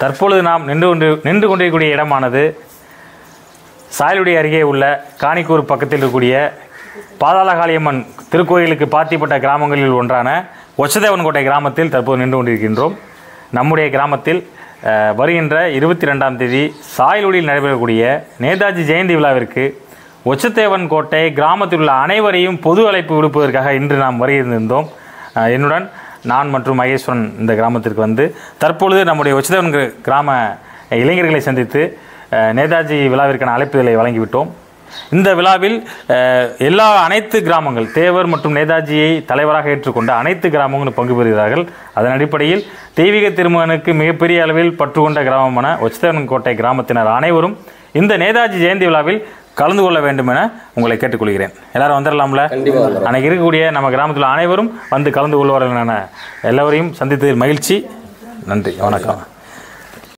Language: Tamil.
தற்பொழுது நாம் நின்று கொண்டு நின்று கொண்டிருக்கக்கூடிய இடமானது சாயலுடி அருகே உள்ள காணிக்கூர் பக்கத்தில் இருக்கக்கூடிய பாதாளகாளியம்மன் திருக்கோயிலுக்கு பாத்திப்பட்ட கிராமங்களில் ஒன்றான ஒச்சதேவன்கோட்டை கிராமத்தில் தற்போது நின்று கொண்டிருக்கின்றோம். நம்முடைய கிராமத்தில் வருகின்ற இருபத்தி ரெண்டாம் தேதி சாயலுடியில் நடைபெறக்கூடிய நேதாஜி ஜெயந்தி விழாவிற்கு ஒச்சத்தேவன் கோட்டை கிராமத்தில் உள்ள அனைவரையும் பொது அழைப்பு விடுப்பதற்காக இன்று நாம் வருகின்றிருந்தோம் என்னுடன் நான் மற்றும் மகேஸ்வரன் இந்த கிராமத்திற்கு வந்து தற்பொழுது நம்முடைய ஒச்சதேவன் கிராம இளைஞர்களை சந்தித்து நேதாஜி விழாவிற்கான அழைப்புதலை வழங்கிவிட்டோம். இந்த விழாவில் எல்லா அனைத்து கிராமங்கள் தேவர் மற்றும் நேதாஜியை தலைவராக ஏற்றுக்கொண்ட அனைத்து கிராமங்களும் பங்கு பெறுகிறார்கள். அதன் அடிப்படையில் தெய்வீக திருமகனுக்கு மிகப்பெரிய அளவில் பற்று கொண்ட கிராமமான ஒச்சதேவன்கோட்டை கிராமத்தினர் அனைவரும் இந்த நேதாஜி ஜெயந்தி விழாவில் கலந்து கொள்ள வேண்டும் என உங்களை கேட்டுக்கொள்கிறேன். எல்லாரும் வந்துடலாம்ல. அன்னைக்கு இருக்கக்கூடிய நம்ம கிராமத்தில் அனைவரும் வந்து கலந்து கொள்வார்கள் என எல்லோரையும் சந்தித்ததில் மகிழ்ச்சி. நன்றி. வணக்கம்.